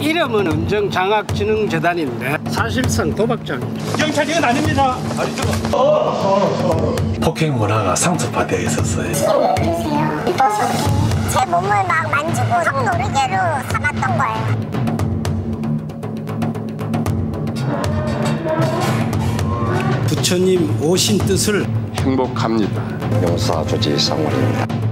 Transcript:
이름은 음정장학진흥재단인데 사실상 도박장입니다. 경찰 이건 아닙니다. 아니죠. 어, 어, 어. 폭행 문화가 상습화되어 있었어요. 그러세요. 제 몸을 막 만지고 성노르개로 삼았던 거예요. 부처님 오신 뜻을 행복합니다. 용사 조지 상원입니다.